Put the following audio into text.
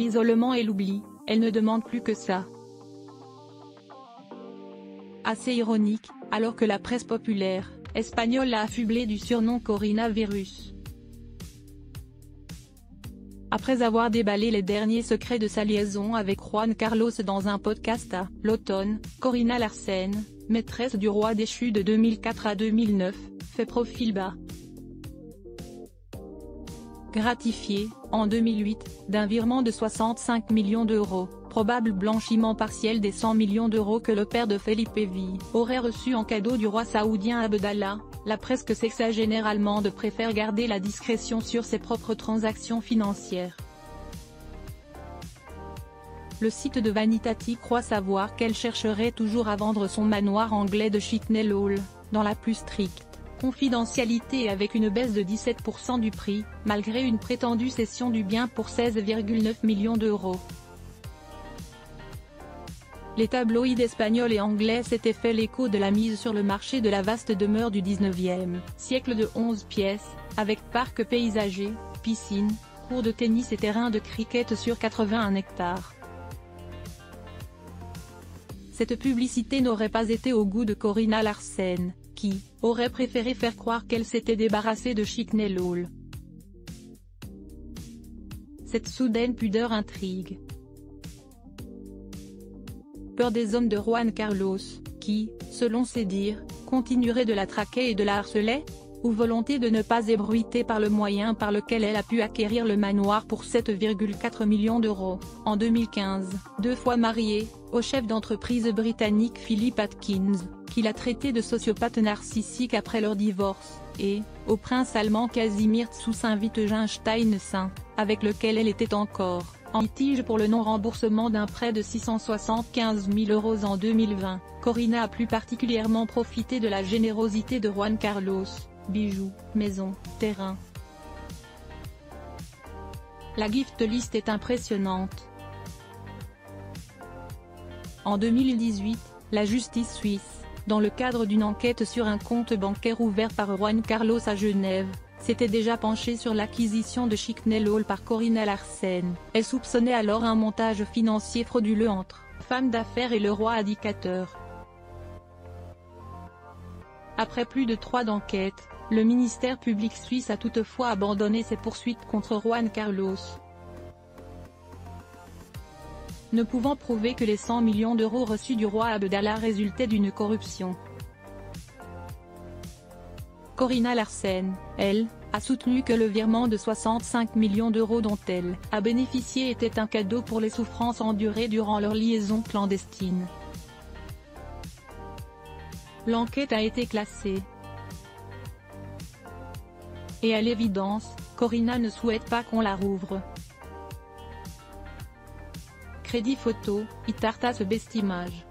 l'isolement et l'oubli, elle ne demande plus que ça. Assez ironique, alors que la presse populaire, espagnole l'a affublée du surnom Corina Virus. Après avoir déballé les derniers secrets de sa liaison avec Juan Carlos dans un podcast à l'automne, Corina Larsen, maîtresse du roi déchu de 2004 à 2009, fait profil bas. Gratifié, en 2008, d'un virement de 65 millions d'euros, probable blanchiment partiel des 100 millions d'euros que le père de Felipe V aurait reçu en cadeau du roi saoudien Abdallah, la presque sexagénaire allemande préfère garder la discrétion sur ses propres transactions financières. Le site de Vanitati croit savoir qu'elle chercherait toujours à vendre son manoir anglais de Chicknell Hall, dans la plus stricte confidentialité avec une baisse de 17% du prix, malgré une prétendue cession du bien pour 16,9 millions d'euros. Les tabloïds espagnols et anglais s'étaient fait l'écho de la mise sur le marché de la vaste demeure du 19e siècle de 11 pièces, avec parc paysager, piscine, cours de tennis et terrain de cricket sur 81 hectares. Cette publicité n'aurait pas été au goût de Corinna Larsen, qui aurait préféré faire croire qu'elle s'était débarrassée de Chicknell Hall. Cette soudaine pudeur intrigue. Peur des hommes de Juan Carlos, qui, selon ses dires, continueraient de la traquer et de la harceler ou volonté de ne pas ébruiter par le moyen par lequel elle a pu acquérir le manoir pour 7,4 millions d'euros, en 2015, deux fois mariée, au chef d'entreprise britannique Philip Atkins, qu'il a traité de sociopathe narcissique après leur divorce, et, au prince allemand Casimir Tsusin-Wittgenstein Saint, avec lequel elle était encore en litige pour le non-remboursement d'un prêt de 675 000 euros en 2020, Corina a plus particulièrement profité de la générosité de Juan Carlos, bijoux, maisons, terrain. La gift list est impressionnante. En 2018, la justice suisse, dans le cadre d'une enquête sur un compte bancaire ouvert par Juan Carlos à Genève, s'était déjà penchée sur l'acquisition de Chicknell Hall par Corinna Larsen. Elle soupçonnait alors un montage financier frauduleux entre femme d'affaires et le roi indicateur. Après plus de trois d'enquête, le ministère public suisse a toutefois abandonné ses poursuites contre Juan Carlos. Ne pouvant prouver que les 100 millions d'euros reçus du roi Abdallah résultaient d'une corruption. Corinna Larsen, elle, a soutenu que le virement de 65 millions d'euros dont elle a bénéficié était un cadeau pour les souffrances endurées durant leur liaison clandestine. L'enquête a été classée. Et à l'évidence, Corinna ne souhaite pas qu'on la rouvre. Crédit photo, Itarta ce bestimage.